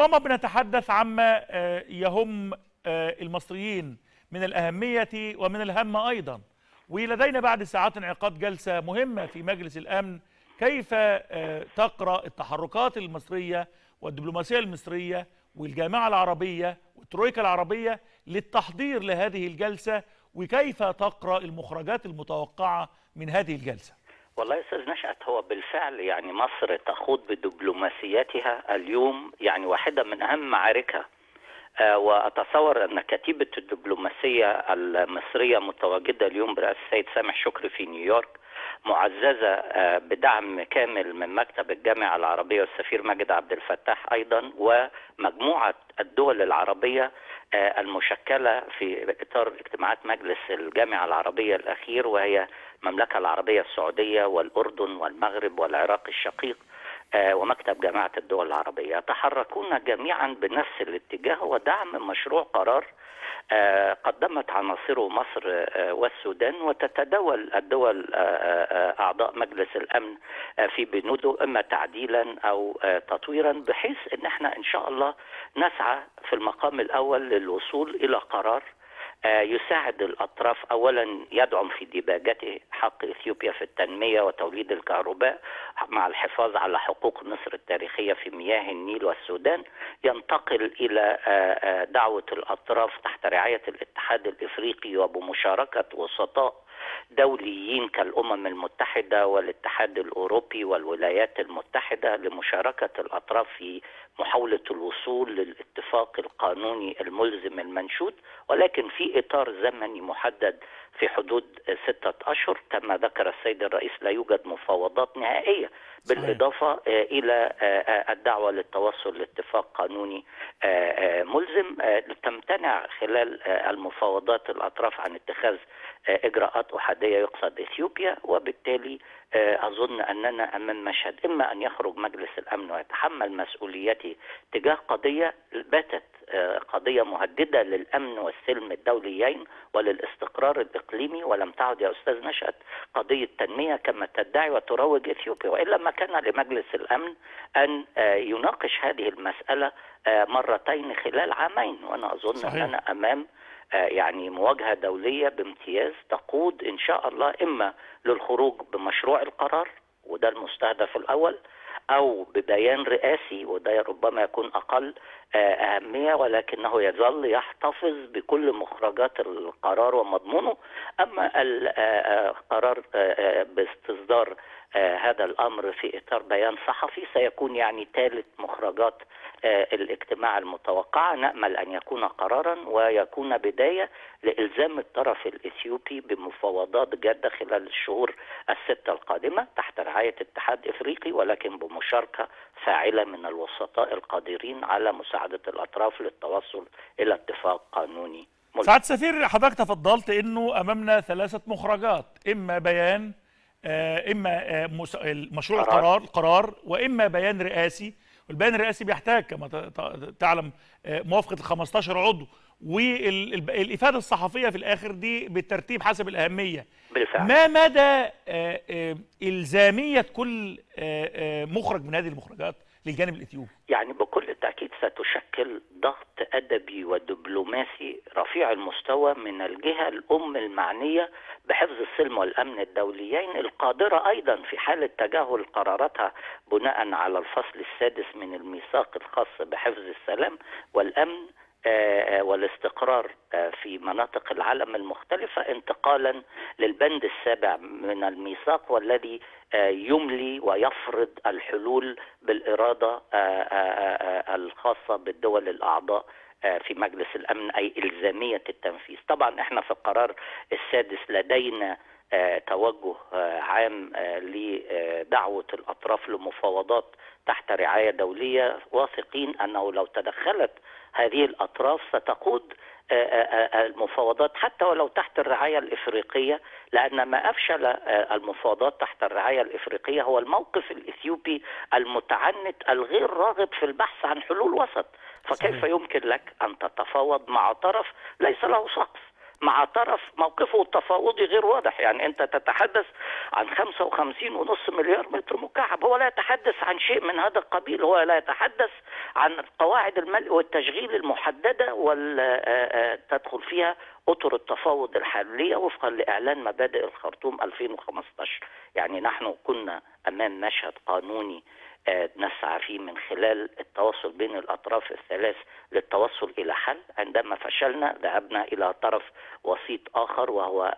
ربما بنتحدث عما يهم المصريين من الأهمية ومن الهم أيضا. ولدينا بعد ساعات انعقاد جلسة مهمة في مجلس الأمن كيف تقرأ التحركات المصرية والدبلوماسية المصرية والجامعة العربية والترويكا العربية للتحضير لهذه الجلسة وكيف تقرأ المخرجات المتوقعة من هذه الجلسة؟ والله أستاذ نشأت. هو بالفعل يعني مصر تخوض بدبلوماسيتها اليوم يعني واحدة من أهم معاركها. آه وأتصور أن كتيبة الدبلوماسية المصرية متواجدة اليوم برئاسة السيد سامح شكري في نيويورك معززة آه بدعم كامل من مكتب الجامعة العربية والسفير ماجد عبد الفتاح أيضا ومجموعة الدول العربية آه المشكلة في إطار اجتماعات مجلس الجامعة العربية الأخير وهي المملكة العربية السعودية والأردن والمغرب والعراق الشقيق ومكتب جامعة الدول العربية. يتحركون جميعا بنفس الاتجاه ودعم مشروع قرار قدمت عناصره مصر والسودان وتتداول الدول أعضاء مجلس الأمن في بنوده إما تعديلا أو تطويرا بحيث أن إحنا إن شاء الله نسعى في المقام الأول للوصول إلى قرار يساعد الأطراف. اولا يدعم في ديباجته حق إثيوبيا في التنمية وتوليد الكهرباء مع الحفاظ على حقوق مصر التاريخية في مياه النيل والسودان. ينتقل إلى دعوة الأطراف تحت رعاية الاتحاد الإفريقي وبمشاركة وسطاء دوليين كالأمم المتحدة والاتحاد الأوروبي والولايات المتحدة لمشاركة الأطراف في محاولة الوصول للاتفاق القانوني الملزم المنشود ولكن في إطار زمني محدد في حدود ستة أشهر كما ذكر السيد الرئيس لا يوجد مفاوضات نهائية بالإضافة إلى الدعوة للتوصل لاتفاق قانوني ملزم تمتنع خلال المفاوضات الأطراف عن اتخاذ إجراءات أحادية يقصد إثيوبيا وبالتالي أظن أننا أمام مشهد إما أن يخرج مجلس الأمن ويتحمل مسؤوليته تجاه قضية باتت قضية مهددة للأمن والسلم الدوليين وللاستقرار الإقليمي ولم تعد يا أستاذ نشأت قضية تنمية كما تدعي وتروج إثيوبيا وإلا ما كان لمجلس الأمن أن يناقش هذه المسألة مرتين خلال عامين وأنا أظن صحيح. أننا أمام يعني مواجهة دولية بامتياز تقود إن شاء الله إما للخروج بمشروع القرار وده المستهدف الأول أو ببيان رئاسي وده ربما يكون أقل أهمية ولكنه يظل يحتفظ بكل مخرجات القرار ومضمونه. أما القرار باستصدار هذا الأمر في إطار بيان صحفي سيكون يعني ثالث مخرجات الاجتماع المتوقعة نأمل أن يكون قرارا ويكون بداية لإلزام الطرف الإثيوبي بمفاوضات جادة خلال الشهور الستة القادمة تحت رعاية اتحاد إفريقي ولكن بمشاركة فاعلة من الوسطاء القادرين على مساعدة الأطراف للتوصل إلى اتفاق قانوني. سعادة السفير حضرتك تفضلت أنه أمامنا ثلاثة مخرجات إما بيان إما مشروع القرار قرار وإما بيان رئاسي. والبيان الرئاسي بيحتاج كما تعلم موافقة ال 15 عضو. والافاده الصحفية في الآخر دي بالترتيب حسب الأهمية. بالفعل. ما مدى إلزامية كل مخرج من هذه المخرجات للجانب الإثيوبي؟ يعني بكل تاكيد ستشكل ضغط أدبي ودبلوماسي رفيع المستوى من الجهة الأم المعنية بحفظ السلم والأمن الدوليين القادرة أيضا في حاله تجاهل قراراتها بناء على الفصل السادس من الميثاق الخاص بحفظ السلام والأمن والاستقرار في مناطق العالم المختلفة انتقالا للبند السابع من الميثاق والذي يملي ويفرض الحلول بالإرادة الخاصة بالدول الأعضاء في مجلس الأمن أي إلزامية التنفيذ. طبعا إحنا في القرار السادس لدينا توجه عام لدعوة الأطراف لمفاوضات تحت رعاية دولية. واثقين أنه لو تدخلت هذه الأطراف ستقود المفاوضات حتى ولو تحت الرعاية الإفريقية لأن ما أفشل المفاوضات تحت الرعاية الإفريقية هو الموقف الإثيوبي المتعنت الغير راغب في البحث عن حلول وسط. فكيف يمكن لك أن تتفاوض مع طرف ليس له سقف مع طرف موقفه التفاوضي غير واضح. يعني انت تتحدث عن 55 ونص مليار متر مكعب. هو لا يتحدث عن شيء من هذا القبيل. هو لا يتحدث عن قواعد الملء والتشغيل المحددة وال تدخل فيها أطر التفاوض الحالية وفقا لإعلان مبادئ الخرطوم 2015 يعني نحن كنا أمام مشهد قانوني نسعى فيه من خلال التواصل بين الأطراف الثلاث للتوصل إلى حل. عندما فشلنا ذهبنا إلى طرف وسيط آخر وهو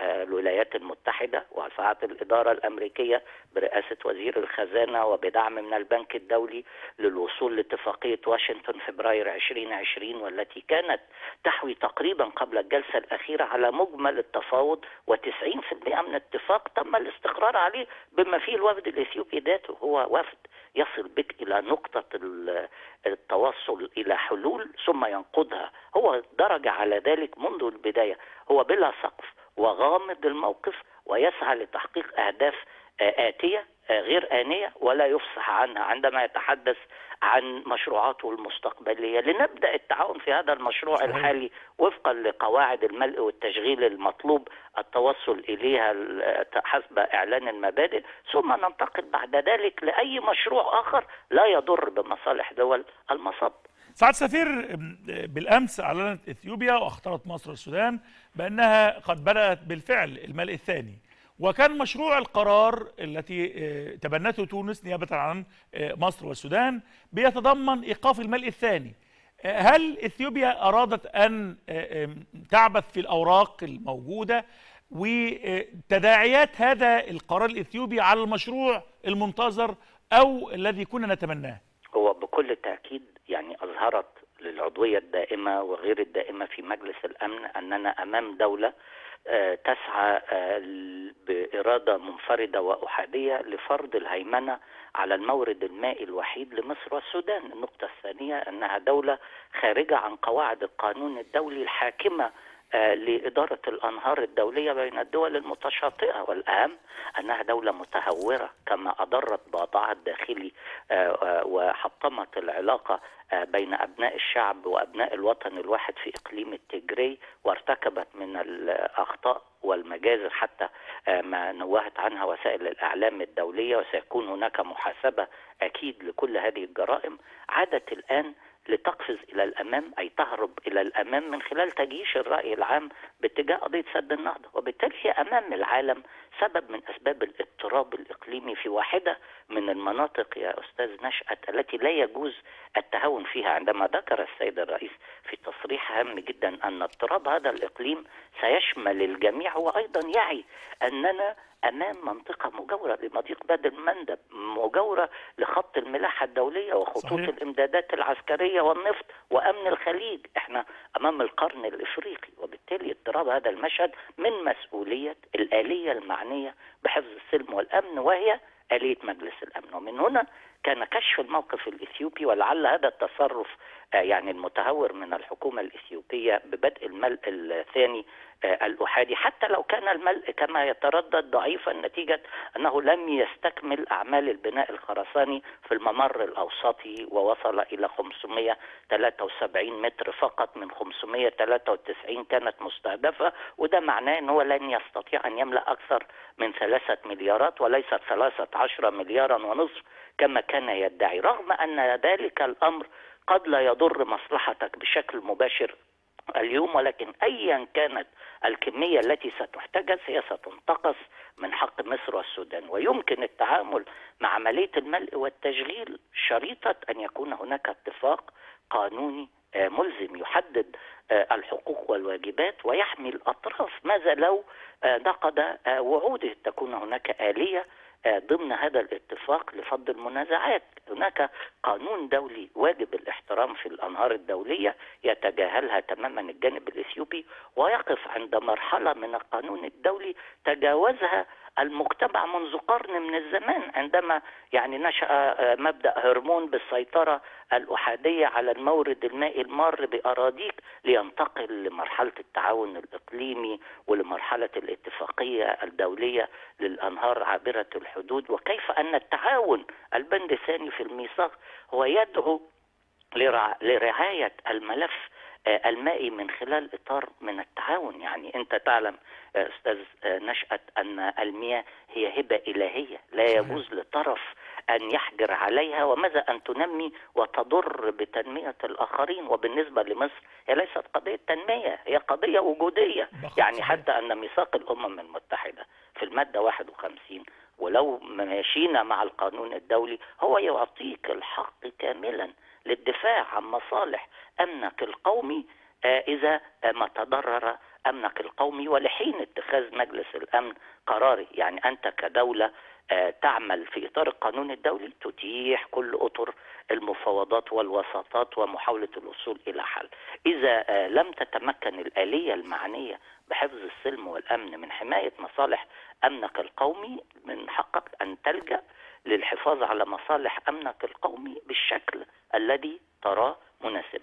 الولايات المتحدة وساعات الإدارة الأمريكية برئاسة وزير الخزانة وبدعم من البنك الدولي للوصول لاتفاقية واشنطن فبراير 2020 والتي كانت تحوي تقريبا قبل الجلسة الأخيرة على مجمل التفاوض و90% من اتفاق تم الاستقرار عليه بما فيه الوفد الإثيوبي ذاته هو وفد يصل بك إلى نقطة التوصل إلى حلول ثم ينقضها. هو درج على ذلك منذ البداية. هو بلا سقف وغامض الموقف ويسعى لتحقيق أهداف آتية. غير آنية ولا يفصح عنها عندما يتحدث عن مشروعاته المستقبلية. لنبدأ التعاون في هذا المشروع. الحالي وفقا لقواعد الملء والتشغيل المطلوب التوصل إليها حسب إعلان المبادئ. ثم ننتقل بعد ذلك لأي مشروع آخر لا يضر بمصالح دول المصب. سعد سفير بالأمس أعلنت إثيوبيا واختارت مصر والسودان بأنها قد بدأت بالفعل الملء الثاني. وكان مشروع القرار التي تبنته تونس نيابة عن مصر والسودان بيتضمن إيقاف الملء الثاني. هل إثيوبيا أرادت أن تعبث في الأوراق الموجودة وتداعيات هذا القرار الإثيوبي على المشروع المنتظر أو الذي كنا نتمناه؟ هو بكل تأكيد يعني أظهرت للعضوية الدائمة وغير الدائمة في مجلس الأمن أننا أمام دولة تسعى بإرادة منفردة وأحادية لفرض الهيمنة على المورد المائي الوحيد لمصر والسودان. النقطة الثانية أنها دولة خارجة عن قواعد القانون الدولي الحاكمة لإدارة الأنهار الدولية بين الدول المتشاطئة والأهم أنها دولة متهورة كما أضرت بوضعها الداخلي وحطمت العلاقة بين أبناء الشعب وأبناء الوطن الواحد في إقليم التجري وارتكبت من الأخطاء والمجازر حتى ما نوهت عنها وسائل الإعلام الدولية وسيكون هناك محاسبة أكيد لكل هذه الجرائم. عادت الآن لتقفز إلى الأمام أي تهرب إلى الأمام من خلال تجيش الرأي العام باتجاه قضية سد النهضة. وبالتالي هي أمام العالم سبب من أسباب الاضطراب الإقليمي في واحدة من المناطق يا أستاذ نشأت التي لا يجوز التهاون فيها عندما ذكر السيد الرئيس في تصريح هام جدا أن اضطراب هذا الإقليم سيشمل الجميع. وأيضا يعي أننا أمام منطقة مجاورة لمضيق باب المندب مجاورة لخط الملاحة الدولية وخطوط صحيح. الإمدادات العسكرية والنفط وأمن الخليج إحنا أمام القرن الإفريقي وبالتالي اضطراب هذا المشهد من مسؤولية الآلية المعنية بحفظ السلم والأمن وهي آلية مجلس الأمن ومن هنا كان كشف الموقف الإثيوبي ولعل هذا التصرف يعني المتهور من الحكومة الإثيوبية ببدء الملء الثاني الأحادي. حتى لو كان الملء كما يتردد ضعيفا نتيجة أنه لم يستكمل أعمال البناء الخرساني في الممر الأوسطي ووصل إلى 573 متر فقط من 593 كانت مستهدفة وده معناه أنه لن يستطيع أن يملأ أكثر من ثلاثة مليارات وليست ثلاثة عشر مليارا ونصف كما كان يدعي رغم أن ذلك الأمر قد لا يضر مصلحتك بشكل مباشر اليوم ولكن ايا كانت الكمية التي ستحتجز هي ستنتقص من حق مصر والسودان. ويمكن التعامل مع عملية الملء والتشغيل شريطة أن يكون هناك اتفاق قانوني ملزم يحدد الحقوق والواجبات ويحمي الأطراف. ماذا لو نقض وعوده تكون هناك آلية ضمن هذا الاتفاق لفض المنازعات. هناك قانون دولي واجب الاحترام في الأنهار الدولية يتجاهلها تماما الجانب الإثيوبي ويقف عند مرحلة من القانون الدولي تجاوزها المجتمع منذ قرن من الزمان عندما يعني نشأ مبدأ هرمون بالسيطرة الأحادية على المورد المائي المار بأراضيك لينتقل لمرحلة التعاون الإقليمي ولمرحلة الاتفاقية الدولية للأنهار عابرة الحدود. وكيف أن التعاون البند الثاني في الميثاق هو يدعو لرعاية الملف آه، المائي من خلال إطار من التعاون. يعني أنت تعلم آه، أستاذ آه، نشأت أن المياه هي هبة إلهية. لا. يجوز لطرف أن يحجر عليها وماذا أن تنمي وتضر بتنمية الآخرين؟ وبالنسبة لمصر هي ليست قضية تنمية هي قضية وجودية. بخ- يعني. حتى أن ميثاق الأمم المتحدة في المادة 51 ولو ماشينا مع القانون الدولي هو يعطيك الحق كاملا. للدفاع عن مصالح أمنك القومي آه، إذا آه، ما تضرر أمنك القومي ولحين اتخاذ مجلس الأمن قراره يعني أنت كدولة آه، تعمل في إطار القانون الدولي تتيح كل أطر المفاوضات والوساطات ومحاولة الوصول إلى حل. إذا لم تتمكن الآلية المعنية بحفظ السلم والأمن من حماية مصالح أمنك القومي من حقك أن تلجأ للحفاظ على مصالح أمنك القومي بالشكل الذي تراه مناسبا.